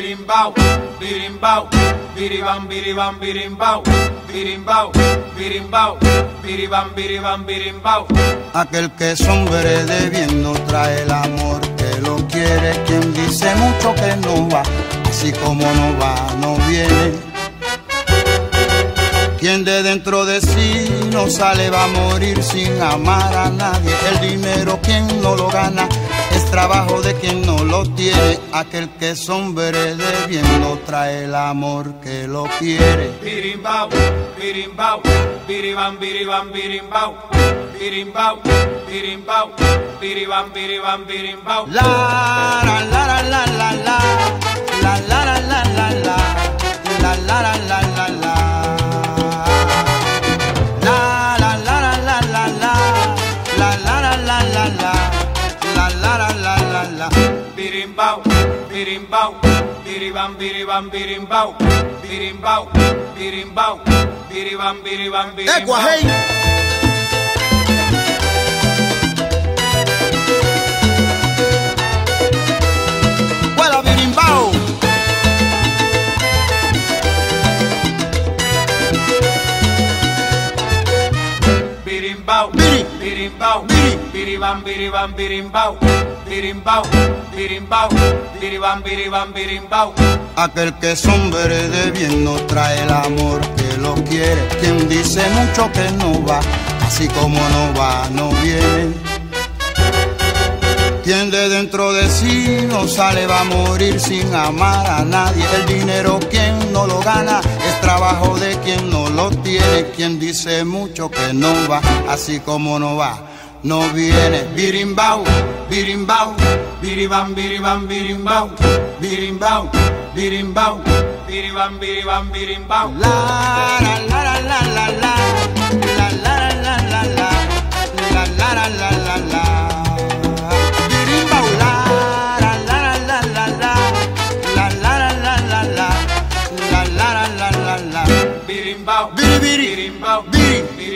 birimbao, birimbao, biribam, biribam, birimbao, birimbao, birimbao, biribam, biribam, birimbao. Aquel que sombre de bien no trae el amor que lo quiere, quien dice mucho que no va, así como no va, no viene. Quien de dentro de sí no sale va a morir sin amar a nadie. El dinero quien no lo gana es trabajo de quien no lo tiene. Aquel que es hombre de bien no trae el amor que lo quiere. Birimbao, birimbao, biribam, biribam, birimbao, birimbao, birimbao, biribam, biribam, birimbao. La la la la la la la birimbau, birimbau, biribam, biribam, birimbau, birimbau, birimbau, biribam, biribam, birimbau. hey. Huela birimbau. Birimbau, Biri. birimbau, Biri. biribam, biribam, birimbau, birimbau, birimbau, biribam, biribam, birimbau. Aquel que es hombre de bien no trae el amor que lo quiere. Quien dice mucho que no va, así como no va, no viene. Quien de dentro de sí no sale va a morir sin amar a nadie. El dinero quien no lo gana es trabajo de quien no lo tiene. Quien dice mucho que no va, así como no va, no viene. Birimbau, birimbau, biribam, biribam, birimbau, birimbau, birimbau, biribam, biribam, birimbau. La la la la la la la, la la la la la la, la la la la la. Birimbau la la la la la la, la la la la la la, la la la la la la. Birimbau, biri biri, birimbau, biri.